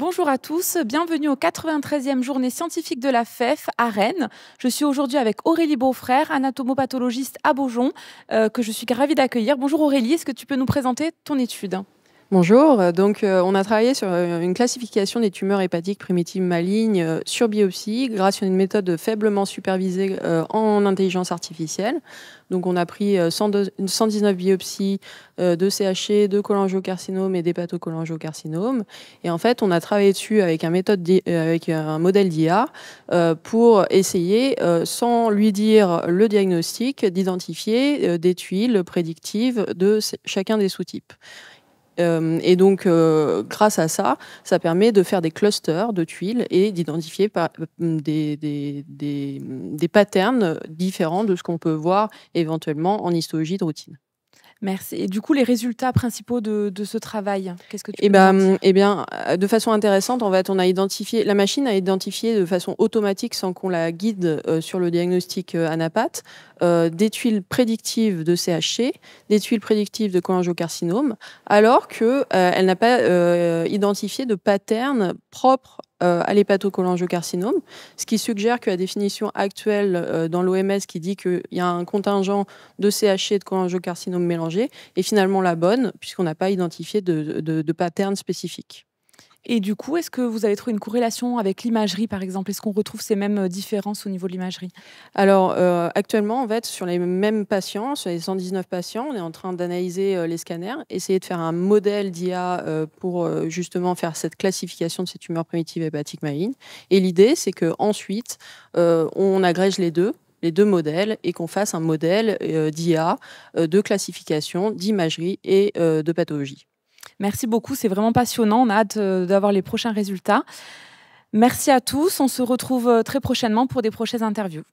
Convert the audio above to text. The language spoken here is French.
Bonjour à tous, bienvenue au 93e journée scientifique de la FEF à Rennes. Je suis aujourd'hui avec Aurélie Beaufrère, anatomopathologiste à Beaujon, euh, que je suis ravie d'accueillir. Bonjour Aurélie, est-ce que tu peux nous présenter ton étude? Bonjour, donc euh, on a travaillé sur euh, une classification des tumeurs hépatiques primitives malignes sur biopsie grâce à une méthode faiblement supervisée en intelligence artificielle. Donc on a pris 119 biopsies de CHC, de cholangiocarcinome et d'hépatocholangiocarcinome. Et en fait, on a travaillé dessus avec un modèle d'IA pour essayer, sans lui dire le diagnostic, d'identifier des tuiles prédictives de chacun des sous-types. Euh, et donc, euh, grâce à ça, ça permet de faire des clusters de tuiles et d'identifier euh, des, patterns différents de ce qu'on peut voir éventuellement en histologie de routine. Merci. Et du coup, les résultats principaux de, ce travail, qu'est-ce que tu eh ben, eh bien, de façon intéressante, en fait, on a identifié, la machine a identifié de façon automatique, sans qu'on la guide sur le diagnostic anapath, euh, des tuiles prédictives de CHC, des tuiles prédictives de cholangiocarcinome, alors qu'elle euh, n'a pas euh, identifié de pattern propre à l'hépatocholangiocarcinome, ce qui suggère que la définition actuelle dans l'OMS qui dit qu'il y a un contingent de CHC et de cholangiocarcinome mélangés est finalement la bonne, puisqu'on n'a pas identifié de, de pattern spécifique. Et du coup, est-ce que vous avez trouvé une corrélation avec l'imagerie, par exemple? Est-ce qu'on retrouve ces mêmes euh, différences au niveau de l'imagerie? Alors, euh, actuellement, en fait, sur les mêmes patients, sur les 119 patients, on est en train d'analyser euh, les scanners, essayer de faire un modèle d'IA pour justement faire cette classification de ces tumeurs primitives hépatiques malignes. Et l'idée, c'est qu'ensuite, on agrège les deux les deux modèles et qu'on fasse un modèle d'IA de classification, d'imagerie et de pathologie. Merci beaucoup, c'est vraiment passionnant. On a hâte euh, d'avoir les prochains résultats. Merci à tous. On se retrouve euh, très prochainement pour des prochaines interviews.